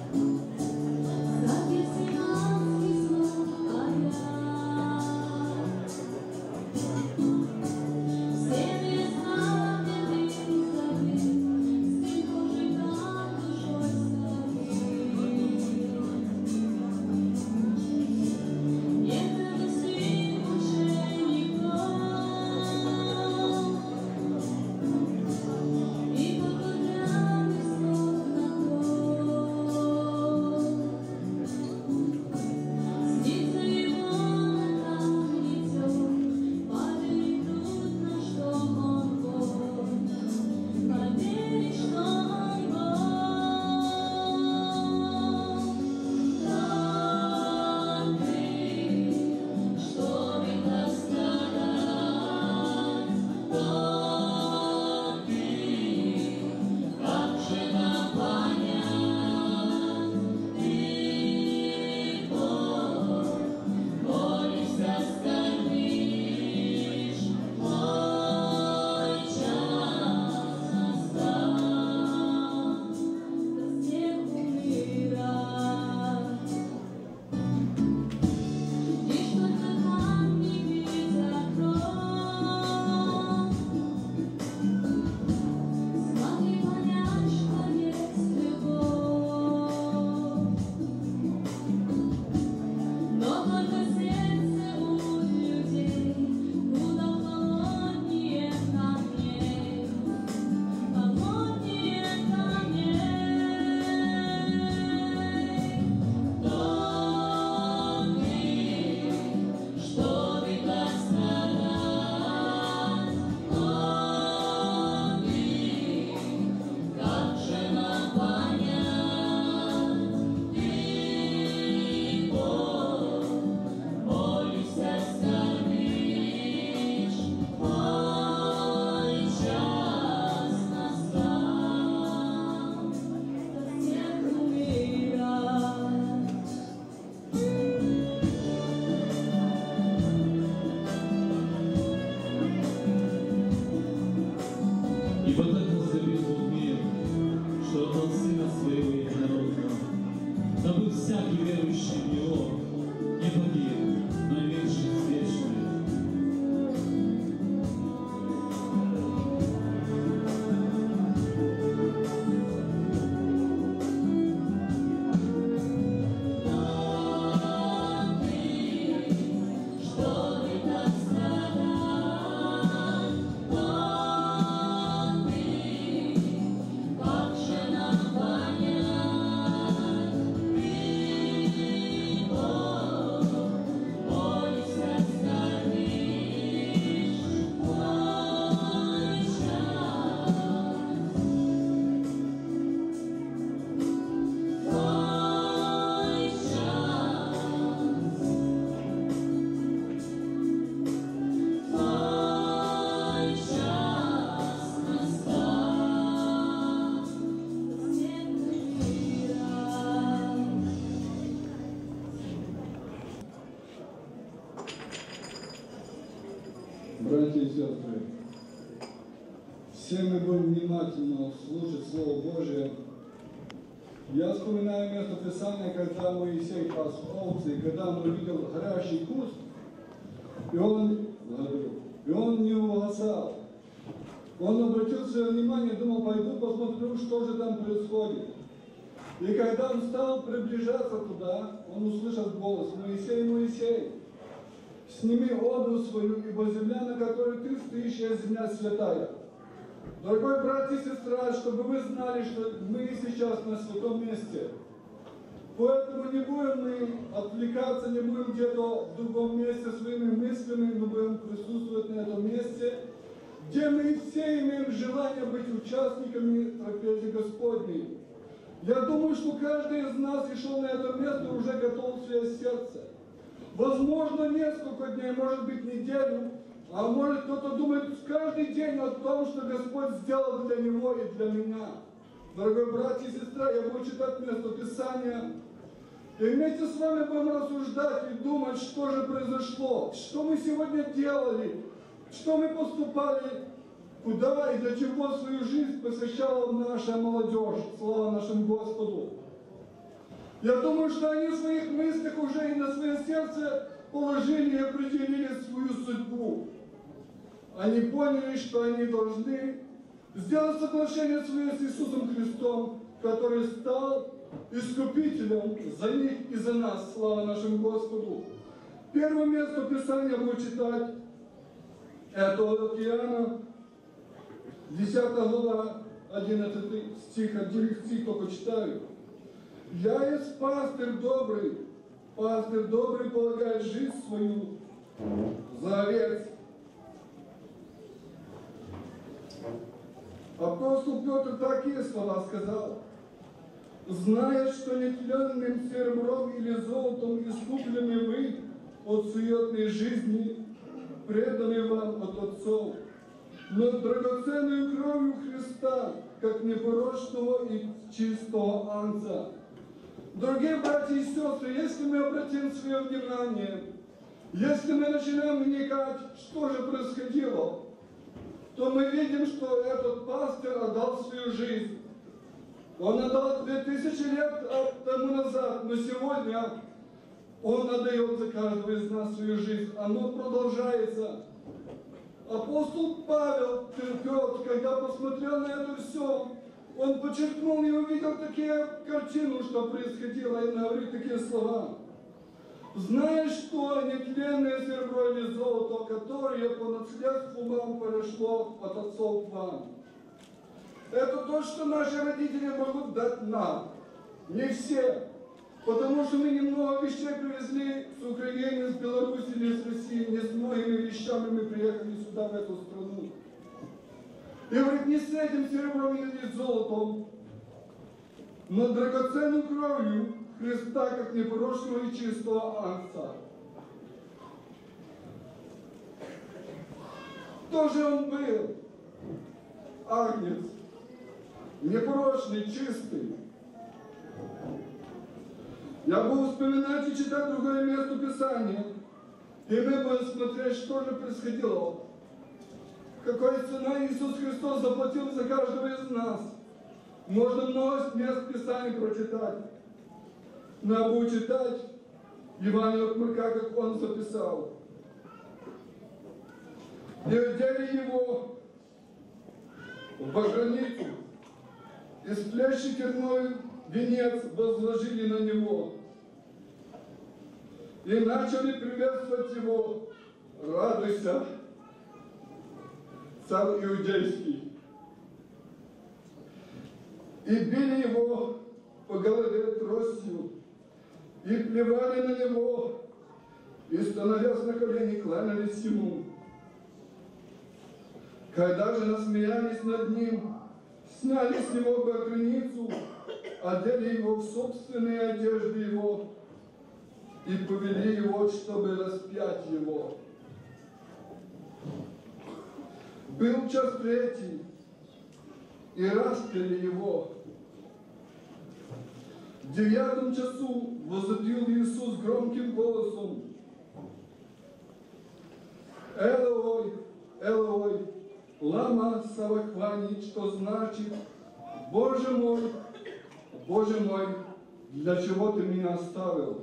Amen. Мы будем внимательно слушать Слово Божие. Я вспоминаю место Писания, когда Моисей пас овцы, когда он увидел горящий куст, и он, и он не угасал. Он обратил свое внимание, думал, пойду посмотрю, что же там происходит. И когда он стал приближаться туда, он услышал голос, Моисей, Моисей, сними оду свою, ибо земля, на которой ты стоишь, есть земля святая. Дорогой брат и сестра, чтобы вы знали, что мы сейчас на святом месте. Поэтому не будем мы отвлекаться, не будем где-то в другом месте своими мыслями, мы будем присутствовать на этом месте, где мы все имеем желание быть участниками трапезы Господней. Я думаю, что каждый из нас пришел на это место уже готов в свое сердце. Возможно, несколько дней, может быть, неделю, а может кто-то думает каждый день о том, что Господь сделал для него и для меня. Дорогой брат и сестра, я буду читать место Писания. И вместе с вами будем рассуждать и думать, что же произошло, что мы сегодня делали, что мы поступали, куда и для чего свою жизнь посвящала наша молодежь. Слава нашему Господу. Я думаю, что они в своих мыслях уже и на свое сердце положили и определили свою судьбу. Они поняли, что они должны сделать соглашение свое с Иисусом Христом, который стал искупителем за них и за нас. Слава нашему Господу. Первое место Писания буду читать. Это от Иоанна, 10 глава, 11 стих, 1 стих только читаю. Я есть пастырь добрый, пастырь добрый полагает жизнь свою за овец. Апостол Петр такие слова сказал. Зная, что нетленным серебром или золотом искуплены вы от суетной жизни, преданы вам от отцов, но драгоценную кровью Христа, как непорочного и чистого анца. Дорогие братья и сестры, если мы обратим свое внимание, если мы начинаем вникать, что же происходило, то мы видим, что этот пастор отдал свою жизнь. Он отдал две тысячи лет тому назад, но сегодня он отдает за каждого из нас свою жизнь. Оно продолжается. Апостол Павел, Петр, когда посмотрел на это все, он подчеркнул и увидел такие картину, что происходило, и говорит такие слова. Знаешь, что нетленное серебро или золото, которое по наследству вам перешло от отцов к вам. Это то, что наши родители могут дать нам. Не все. Потому что мы немного вещей привезли с Украины, с Беларуси или с России. Не с многими вещами мы приехали сюда, в эту страну. И говорит, не с этим серебром или золотом, но драгоценной кровью Христа, как непорочного и чистого Анца. Кто же он был? Агнец. Непорочный, чистый. Я буду вспоминать и читать другое место Писания. И мы будем смотреть, что же происходило. Какой ценой Иисус Христос заплатил за каждого из нас. Можно много мест Писания прочитать. Надо будет читать Евангелие от Марка, как он записал. И одели его в границу, и с плещи терной венец возложили на него. И начали приветствовать его, радуйся, царь иудейский. И били его по голове тростью, и плевали на него, и, становясь на колени, кланялись ему. Когда же насмеялись над ним, сняли с него границу, одели его в собственные одежды его и повели его, чтобы распять его. Был час третий, и распяли его. В девятом часу возопил Иисус громким голосом, Элой, Элой, лама савахвани, что значит, Боже мой, Боже мой, для чего ты меня оставил?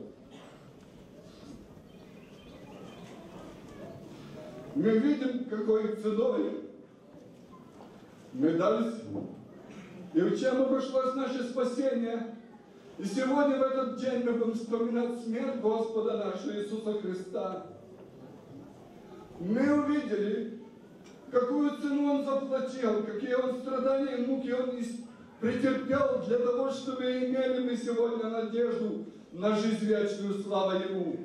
Мы видим, какой ценой мы дались, и чем обошлось наше спасение. И сегодня в этот день мы будем вспоминать смерть Господа нашего Иисуса Христа. Мы увидели, какую цену Он заплатил, какие Он страдания и муки Он претерпел для того, чтобы имели мы сегодня надежду на жизнь вечную, слава Ему.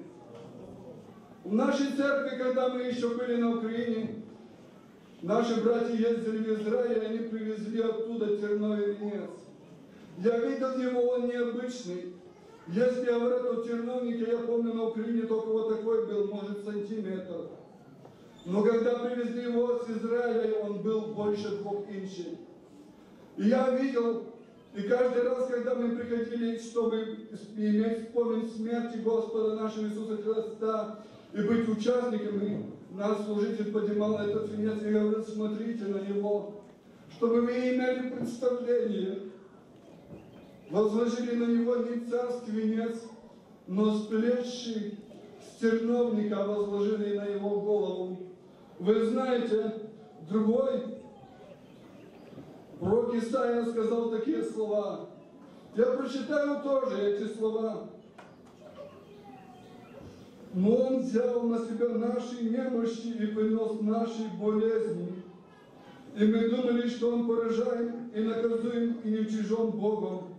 В нашей церкви, когда мы еще были на Украине, наши братья ездили в Израиль, и они привезли оттуда терновый венец. Я видел его, он необычный. Если я говорю о терновнике, я помню, на Украине только вот такой был, может, сантиметр. Но когда привезли его с Израиля, он был больше двух инчей. И я видел, и каждый раз, когда мы приходили, чтобы иметь вспомнить смерти Господа нашего Иисуса Христа и быть участниками, наш служитель поднимал этот венец и говорил, смотрите на него, чтобы вы имели представление, возложили на него не царский венец, но сплетший стерновника возложили на его голову. Вы знаете, другой пророк Исаия сказал такие слова. Я прочитаю тоже эти слова. Но Он взял на себя наши немощи и принес наши болезни. И мы думали, что Он поражаем и наказуем и не утяжен Богом.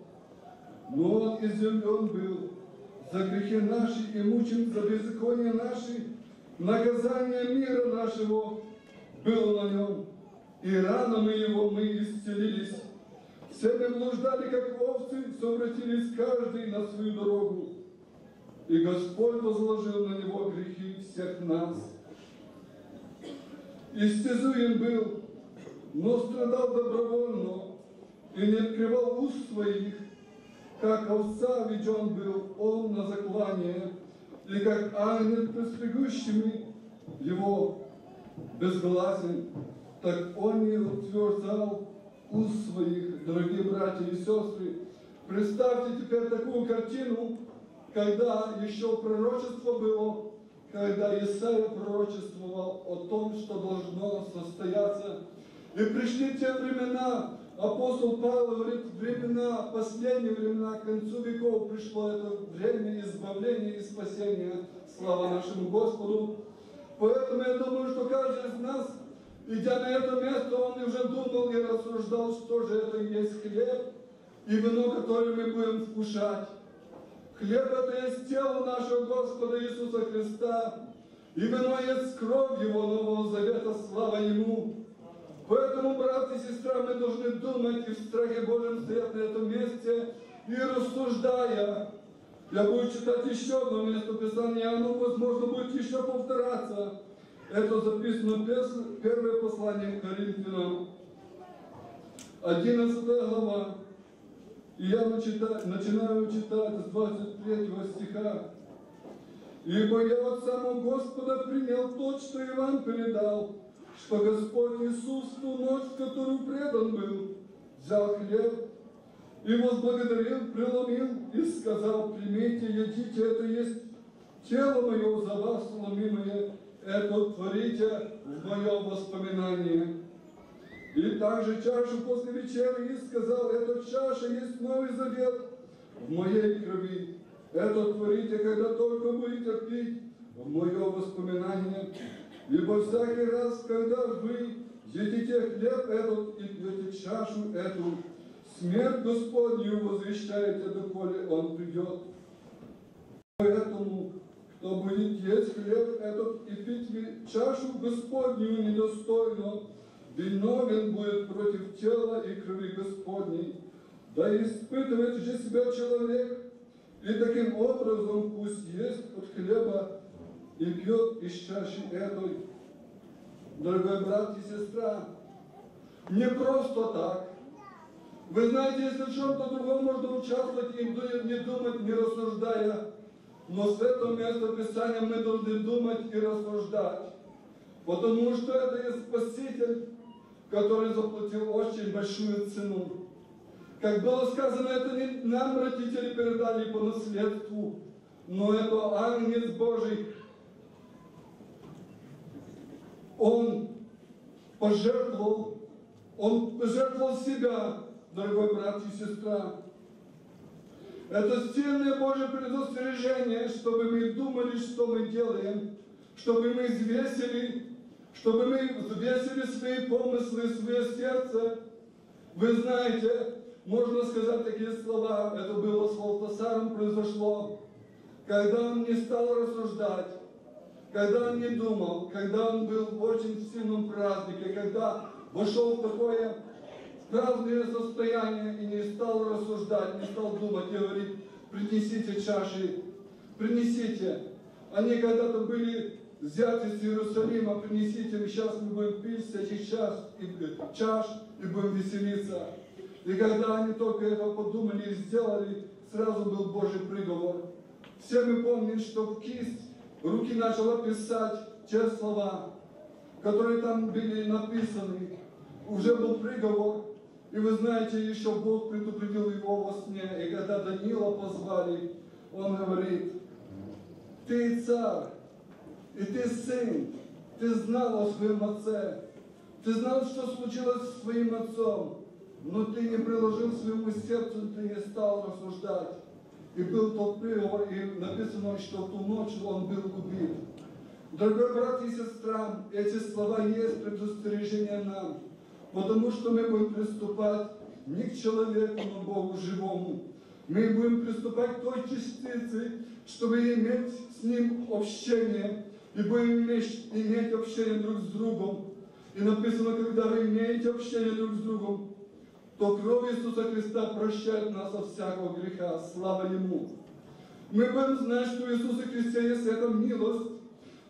Но Он изумлен был за грехи наши и мучен за беззаконие наши. Наказание мира нашего было на нем, и ранами его мы исцелились. Все мы блуждали, как овцы, совратились каждый на свою дорогу. И Господь возложил на него грехи всех нас. Истязуем был, но страдал добровольно и не открывал уст своих, как овца веден был он на заклание, и как ангел престригущими его безгласен, так он и утверждал уст своих, дорогие братья и сестры. Представьте теперь такую картину, когда еще пророчество было, когда Исаия пророчествовал о том, что должно состояться. И пришли те времена, апостол Павел говорит, времена, последние времена, к концу веков пришло это время избавления и спасения. Слава нашему Господу. Поэтому я думаю, что каждый из нас, идя на это место, он уже думал и рассуждал, что же это есть хлеб и вино, которое мы будем вкушать. Хлеб это есть тело нашего Господа Иисуса Христа, и вино есть кровь Его Нового Завета, слава Ему. Поэтому, брат и сестра, мы должны думать и в страхе Божьем стоять на этом месте и рассуждая. Я буду читать еще одно место Писания, оно, возможно, будет еще повторяться. Это записано в первое послание к Коринфянам, 11 глава. И я начинаю читать с 23 стиха. «Ибо я от самого Господа принял то, что и вам передал, что Господь Иисус в ту ночь, в которую предан был, взял хлеб и возблагодарил, преломил и сказал, примите, едите, это есть тело мое за вас ломимое, это творите в мое воспоминание. И также чашу после вечери и сказал, эта чаша есть Новый Завет в моей крови. Это творите, когда только будете пить в мое воспоминание. Ибо всякий раз, когда вы едите хлеб этот и пьете чашу эту, смерть Господню возвещаете, доколе Он придет. Поэтому, кто будет есть хлеб этот и пить чашу Господню недостойно, виновен будет против тела и крови Господней. Да испытывает же себя человек, и таким образом пусть ест от хлеба и пьет из чаши этой. Дорогой брат и сестра, не просто так. Вы знаете, если в чем-то другом можно участвовать и не думать, не рассуждая, но с этого места Писания мы должны думать и рассуждать. Потому что это есть Спаситель, который заплатил очень большую цену. Как было сказано, это не нам родители передали по наследству, но это ангел Божий. Он пожертвовал, он пожертвовал себя, дорогой брат и сестра. Это сильное Божье предостережение, чтобы мы думали, что мы делаем, чтобы мы взвесили, чтобы мы взвесили свои помыслы, свое сердце. Вы знаете, можно сказать такие слова, это было с Валтасаром произошло, когда он не стал рассуждать, когда он не думал, когда он был в очень сильном празднике, когда вошел в такое праздное состояние и не стал рассуждать, не стал думать и говорить, принесите чаши, принесите. Они когда-то были взяты из Иерусалима, принесите, сейчас мы будем пить с этих чаш и, чаш и будем веселиться. И когда они только это подумали и сделали, сразу был Божий приговор. Все мы помним, что в кисть руки начала писать те слова, которые там были написаны. Уже был приговор, и вы знаете, еще Бог предупредил его во сне, и когда Данила позвали, он говорит, ты царь, и ты сын, ты знал о своем отце, ты знал, что случилось с своим отцом, но ты не приложил своему сердцу, ты не стал рассуждать. И был тот приговор, и написано, что ту ночь он был убит. Дорогой брат и сестра, эти слова есть предостережение нам потому что мы будем приступать не к человеку, но к Богу живому. Мы будем приступать к той частице, чтобы иметь с Ним общение, и будем иметь, иметь общение друг с другом. И написано, когда вы имеете общение друг с другом, то кровь Иисуса Христа прощает нас от всякого греха. Слава Ему! Мы будем знать, что в Иисусе Христе есть эта милость,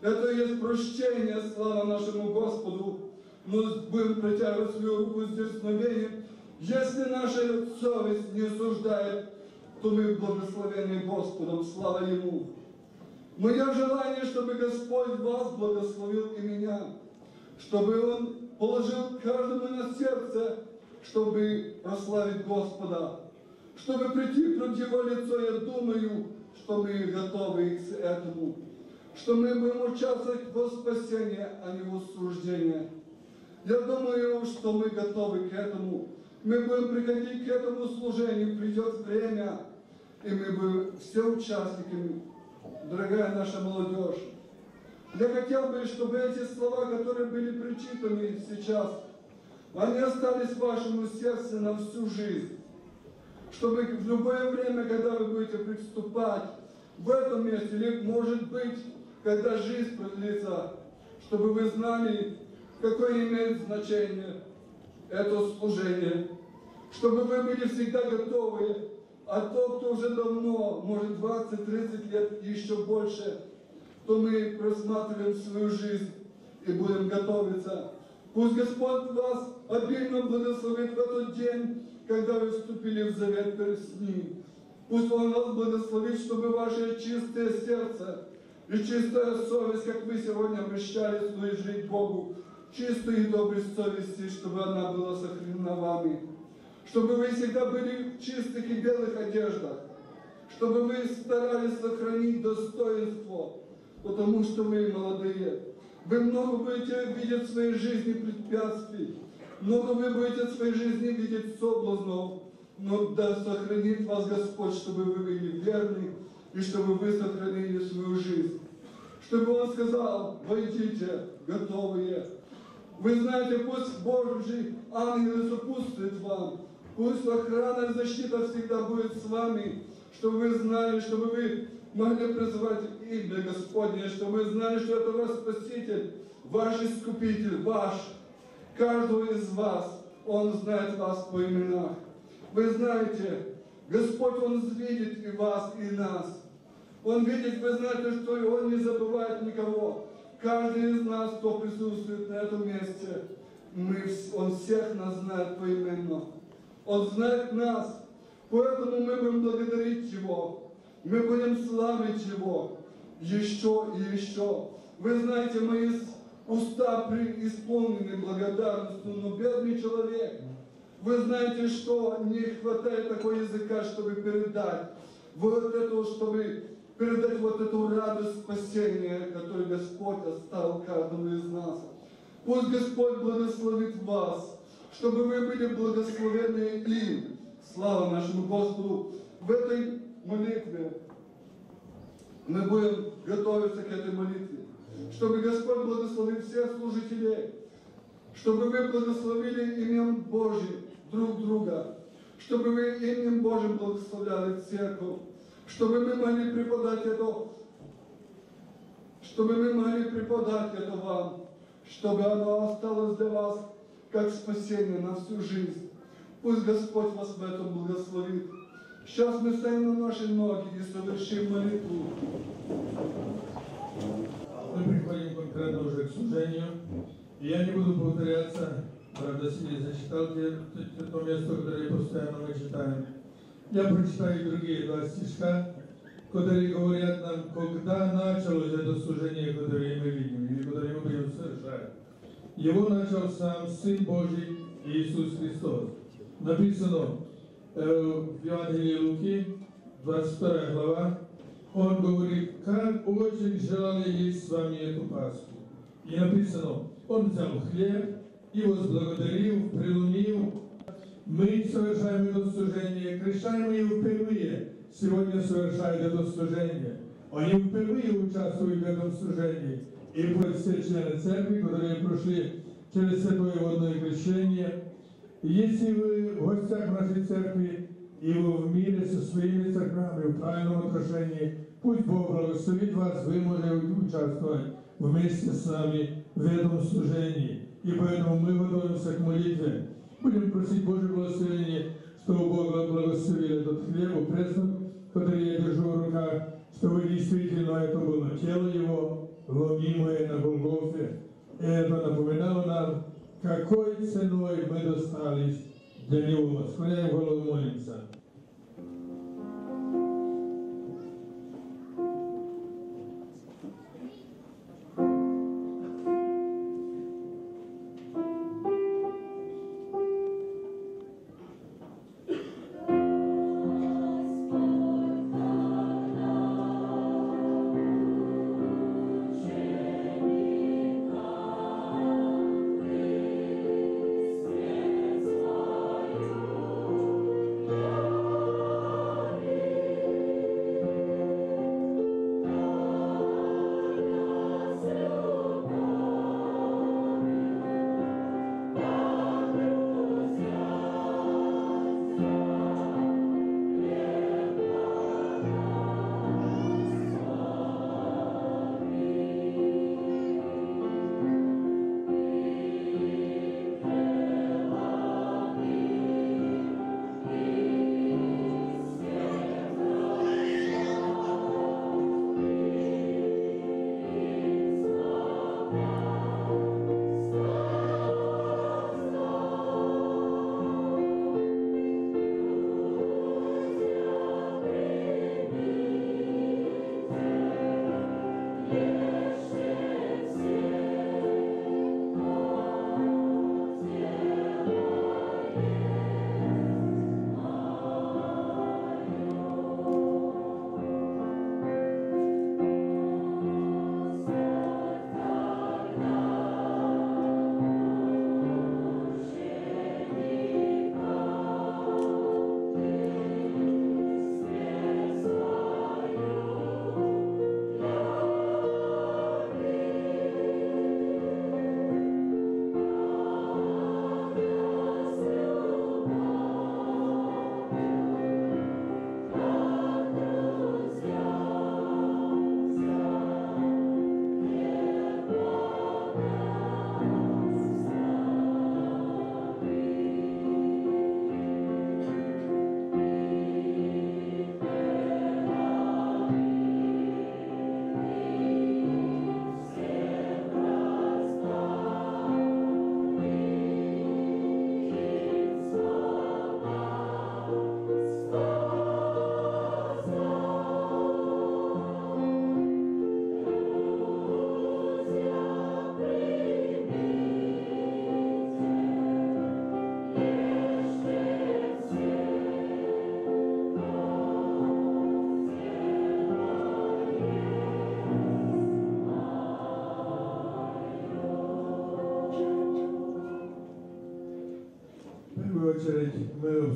это есть прощение, слава нашему Господу мы будем протягивать свою руку с дерзновением. Если наша совесть не осуждает, то мы благословены Господом, слава Ему. Мое желание, чтобы Господь вас благословил и меня, чтобы Он положил каждому на сердце, чтобы прославить Господа, чтобы прийти пред Его лицо, я думаю, что мы готовы к этому, что мы будем участвовать в спасении, а не в осуждении. Я думаю, что мы готовы к этому. Мы будем приходить к этому служению, придет время, и мы будем все участниками, дорогая наша молодежь. Я хотел бы, чтобы эти слова, которые были прочитаны сейчас, они остались в вашем сердце на всю жизнь. Чтобы в любое время, когда вы будете приступать в этом месте, или, может быть, когда жизнь продлится, чтобы вы знали, какое имеет значение это служение, чтобы вы были всегда готовы, а тот, кто уже давно, может 20-30 лет, еще больше, то мы просматриваем свою жизнь и будем готовиться. Пусть Господь вас обильно благословит в этот день, когда вы вступили в завет Ним. Пусть Он вас благословит, чтобы ваше чистое сердце и чистая совесть, как вы сегодня обещали служить Богу, чистой и доброй совести, чтобы она была сохранена вами, чтобы вы всегда были в чистых и белых одеждах, чтобы вы старались сохранить достоинство, потому что вы молодые. Вы много будете видеть в своей жизни препятствий, много вы будете в своей жизни видеть соблазнов, но да сохранит вас Господь, чтобы вы были верны и чтобы вы сохранили свою жизнь. Чтобы Он сказал, войдите, готовые, вы знаете, пусть Божий ангелы сопутствуют вам. Пусть охрана и защита всегда будет с вами, чтобы вы знали, чтобы вы могли призывать имя Господне, чтобы вы знали, что это ваш Спаситель, ваш Искупитель, ваш, каждого из вас. Он знает вас по именах. Вы знаете, Господь, Он видит и вас, и нас. Он видит, вы знаете, что Он не забывает никого. Каждый из нас, кто присутствует на этом месте, мы, Он всех нас знает поименно. Он знает нас. Поэтому мы будем благодарить Его. Мы будем славить Его еще и еще. Вы знаете, мои уста преисполнены благодарностью, но бедный человек. Вы знаете, что не хватает такого языка, чтобы передать вот это, чтобы передать вот эту радость спасения, которую Господь оставил каждому из нас. Пусть Господь благословит вас, чтобы вы были благословенны им. Слава нашему Господу! В этой молитве мы будем готовиться к этой молитве, чтобы Господь благословил всех служителей, чтобы вы благословили именем Божьим друг друга, чтобы вы именем Божьим благословляли церковь, чтобы мы могли преподать это, чтобы мы могли преподать это вам, чтобы оно осталось для вас как спасение на всю жизнь. Пусть Господь вас в этом благословит. Сейчас мы стоим на наши ноги и совершим молитву. Мы приходим конкретно уже к служению. И я не буду повторяться, правда, Сергей зачитал те, то место, которое постоянно мы читаем. Я прочитаю другие два стишка, которые говорят нам, когда началось это служение, которое мы видим, или которое мы будем совершать. Его начал сам Сын Божий Иисус Христос. Написано в Евангелии Луки, 22 глава, он говорит, как очень желали есть с вами эту Пасху. И написано, он взял хлеб и возблагодарил, преломил. Мы совершаем это служение, крещаемые впервые сегодня совершают это служение. Они впервые участвуют в этом служении. И вот все члены церкви, которые прошли через святое водное крещение, если вы в гостях нашей церкви, и вы в мире со своими церквами в правильном отношении, пусть Бог благословит вас, вы можете участвовать вместе с нами в этом служении. И поэтому мы готовимся к молитве. Будем просить Божье благословение, чтобы Бог благословил этот хлеб, преснок, который я держу в руках, чтобы действительно это было тело Его, ломимое на Голгофе. И это напоминало нам, какой ценой мы достались для Него. Склоняем голову, молимся.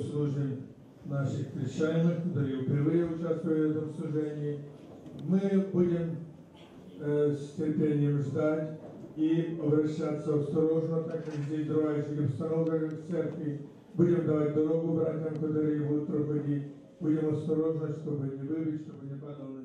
Обслужим наших крещаемых, которые впервые участвуют в этом служении. Мы будем э, с терпением ждать и обращаться осторожно, так как здесь другая обстановка, как в церкви. Будем давать дорогу братьям, которые будут проходить. Будем осторожны, чтобы не выбить, чтобы не падал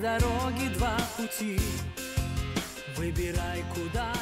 Дороги, два пути. Выбирай, куда